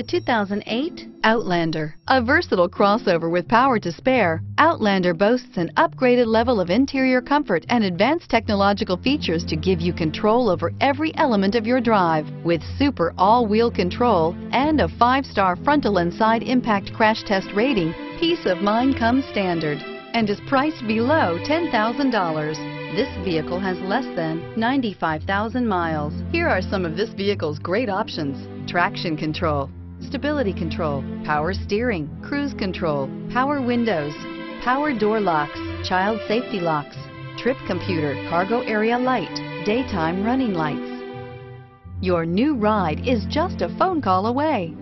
The 2008 Outlander. A versatile crossover with power to spare, Outlander boasts an upgraded level of interior comfort and advanced technological features to give you control over every element of your drive. With super all-wheel control and a five-star frontal and side impact crash test rating, peace of mind comes standard and is priced below $10,000. This vehicle has less than 95,000 miles. Here are some of this vehicle's great options. Traction control, stability control, power steering, cruise control, power windows, power door locks, child safety locks, trip computer, cargo area light, daytime running lights. Your new ride is just a phone call away.